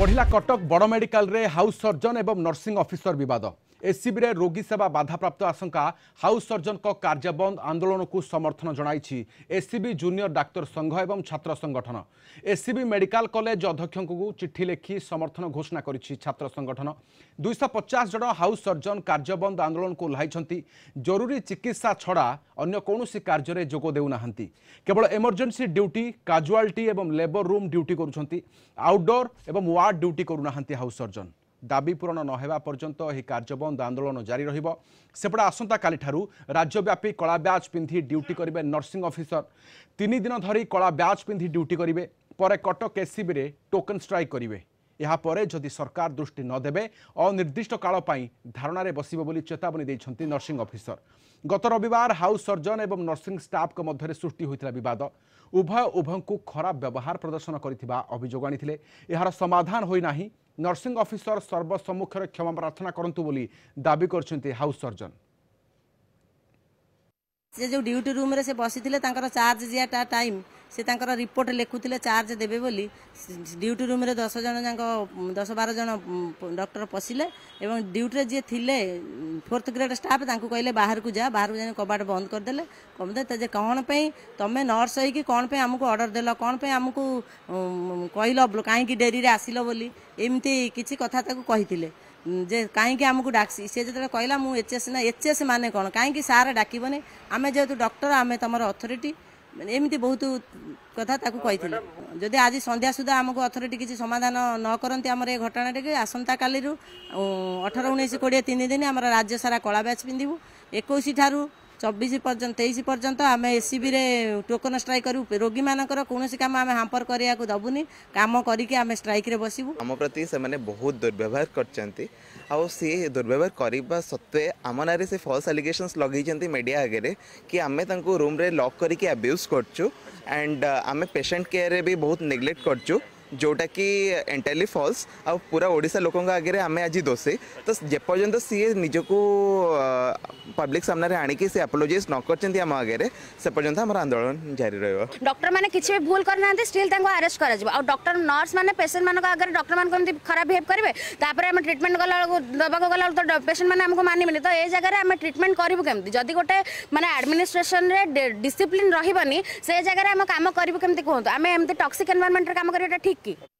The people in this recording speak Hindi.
বঢ়িলা কটক বড় মেডিকালে হাউস সর্জন এবং নর্সিং অফিসর বিবাদ এসিবিরে রোগী সেবা বাধাপ্রাপ্ত আশঙ্কা হাউস সর্জনক কার্যবন্দ আন্দোলনকু সমর্থন জনাইছি এসিবি জুনিয়র ডাক্তার সংঘ এবং ছাত্র সংগঠন এসিবি মেডিকাল কলেজ অধ্যক্ষঙ্কু চিঠি লেখি সমর্থন ঘোষণা করেছি ছাত্র সংগঠন দুইশ পচাশ জন হাউস সর্জন কার্যবন্দ আন্দোলনকু ওহ্লাইছেন জরুরি চিকিৎসা ছড়া অন্য কৌশি কার্যরে যোগ দেউনা কেবল এমর্জেন্সি ডিউটি কাজুয়ালিটি এবং লেবর রুম ডিউটি করছেন আউটডোর এবং ওয়ার্ড ହାର୍ଡ ଡ୍ୟୁଟି କରୁନାହାନ୍ତି ହାଉସ୍ ସର୍ଜନ ଦାବି ପୂରଣ ନ ହେବା ପର୍ଯ୍ୟନ୍ତ ଏହି କାର୍ଯ୍ୟବନ୍ଦ ଆନ୍ଦୋଳନ ଜାରି ରହିବ ସେପଟେ ଆସନ୍ତାକାଲିଠାରୁ ରାଜ୍ୟବ୍ୟାପୀ କଳା ବ୍ୟାଜ୍ ପିନ୍ଧି ଡ୍ୟୁଟି କରିବେ ନର୍ସିଂ ଅଫିସର ତିନି ଦିନ ଧରି କଳା ବ୍ୟାଜ୍ ପିନ୍ଧି ଡ୍ୟୁଟି କରିବେ ପରେ କଟକ ଏସ୍ସିବିରେ ଟୋକନ୍ ଷ୍ଟ୍ରାଇକ୍ କରିବେ ଏହାପରେ ଯଦି ସରକାର ଦୃଷ୍ଟି ନ ଦେବେ ଅନିର୍ଦ୍ଦିଷ୍ଟ କାଳ ପାଇଁ ଧାରଣାରେ ବସିବ ବୋଲି ଚେତାବନୀ ଦେଇଛନ୍ତି ନର୍ସିଂ ଅଫିସର ଗତ ରବିବାର ହାଉସ୍ ସର୍ଜନ ଏବଂ ନର୍ସିଂ ଷ୍ଟାଫ୍ଙ୍କ ମଧ୍ୟରେ ସୃଷ୍ଟି ହୋଇଥିଲା ବିବାଦ ଉଭୟ ଉଭୟଙ୍କୁ ଖରାପ ବ୍ୟବହାର ପ୍ରଦର୍ଶନ କରିଥିବା ଅଭିଯୋଗ ଆଣିଥିଲେ ଏହାର ସମାଧାନ ହୋଇନାହିଁ ନର୍ସିଂ ଅଫିସର ସର୍ବସମ୍ମୁଖରେ କ୍ଷମା ପ୍ରାର୍ଥନା କରନ୍ତୁ ବୋଲି ଦାବି କରିଛନ୍ତି ହାଉସ୍ ସର୍ଜନ ସେ ଯେଉଁ ଡ୍ୟୁଟି ରୁମ୍ରେ ସେ ବସିଥିଲେ ତାଙ୍କର ଚାର୍ଜ ଯିଆ ଟାଇମ୍ ସେ ତାଙ୍କର ରିପୋର୍ଟ ଲେଖୁଥିଲେ ଚାର୍ଜ ଦେବେ ବୋଲି ଡ୍ୟୁଟି ରୁମ୍ରେ ଦଶ ଜଣ ଯାଙ୍କ ଦଶ ବାର ଜଣ ଡକ୍ଟର ପଶିଲେ ଏବଂ ଡ୍ୟୁଟିରେ ଯିଏ ଥିଲେ ଫୋର୍ଥ ଗ୍ରେଡ୍ ଷ୍ଟାଫ୍ ତାଙ୍କୁ କହିଲେ ବାହାରକୁ ଯା ବାହାରକୁ ଯାଇ କବାଟ ବନ୍ଦ କରିଦେଲେ ଯେ କ'ଣ ପାଇଁ ତୁମେ ନର୍ସ ହେଇକି କ'ଣ ପାଇଁ ଆମକୁ ଅର୍ଡ଼ର ଦେଲ କ'ଣ ପାଇଁ ଆମକୁ କହିଲ କାହିଁକି ଡେରିରେ ଆସିଲ ବୋଲି ଏମିତି କିଛି କଥା ତାକୁ କହିଥିଲେ ଯେ କାହିଁକି ଆମକୁ ଡାକସି ସେ ଯେତେବେଳେ କହିଲା ମୁଁ ଏଚ୍ ଏସ୍ ନା ଏଚ୍ ଏସ୍ ମାନେ କ'ଣ କାହିଁକି ସାର୍ ଡାକିବନି ଆମେ ଯେହେତୁ ଡକ୍ଟର ଆମେ ତୁମର ଅଥରିଟି ଏମିତି ବହୁତ କଥା ତାକୁ କହିଥିଲି ଯଦି ଆଜି ସନ୍ଧ୍ୟା ସୁଦ୍ଧା ଆମକୁ ଅଥରିଟି କିଛି ସମାଧାନ ନ କରନ୍ତି ଆମର ଏ ଘଟଣାଟିକି ଆସନ୍ତା କାଲିରୁ ଅଠର ଉଣେଇଶ କୋଡ଼ିଏ ତିନି ଦିନ ଆମର ରାଜ୍ୟ ସାରା କଳା ବ୍ୟାଚ୍ ପିନ୍ଧିବୁ ଏକୋଇଶ ଠାରୁ চবিশ পর্যন্ত তেইশ পর্যন্ত আমি এসিবিরে টোকন স্ট্রাইক করু রোগী মানুষ কৌশি কাম আমি হাম্পর করা দেবুনি কাম করি আমি স্ট্রাইক্রে বসবু আম প্রতি সে বহুত দুর্ব্যবহার করছেন ଆଉ ସିଏ ଦୁର୍ବ୍ୟବହାର କରିବା ସତ୍ତ୍ୱେ ଆମ ନାଁରେ ସେ ଫଲ୍ସ ଆଲିଗେସନ୍ସ ଲଗେଇଛନ୍ତି ମିଡ଼ିଆ ଆଗରେ କି ଆମେ ତାଙ୍କୁ ରୁମ୍ରେ ଲକ୍ କରିକି ଆବ୍ୟୁଜ୍ କରୁଛୁ ଆଣ୍ଡ ଆମେ ପେସେଣ୍ଟ କେୟାରରେ ବି ବହୁତ ନେଗ୍ଲେକ୍ଟ କରୁଛୁ जोटा कि एंटायरली फल्स पूरा ओडा लोक आगे आम आज दोषी तो जपर्यंत सी निजक पब्लिक सामने आ न करम आगे से पर्यटन आम आंदोलन जारी रहा डक्टर मैंने किसी भी भूल करना स्टिल आरेस्ट कर डक्टर नर्स मैंने पेसेंट मान आगे डक्टर मैं खराब बिहेव करेंगे आम ट्रिटमेंट गला दबा गला तो पेसेंट मैंने आमको मानवे तो ये जगह आम ट्रिटमेंट करूँ कमी जदि गोटे मैंने आडमिनिस्ट्रेसन डिसीप्लीन रही से जगह आम कम करूँ कहुत आम एम टक्सिक एनवैरमेंट काम करें ठीक que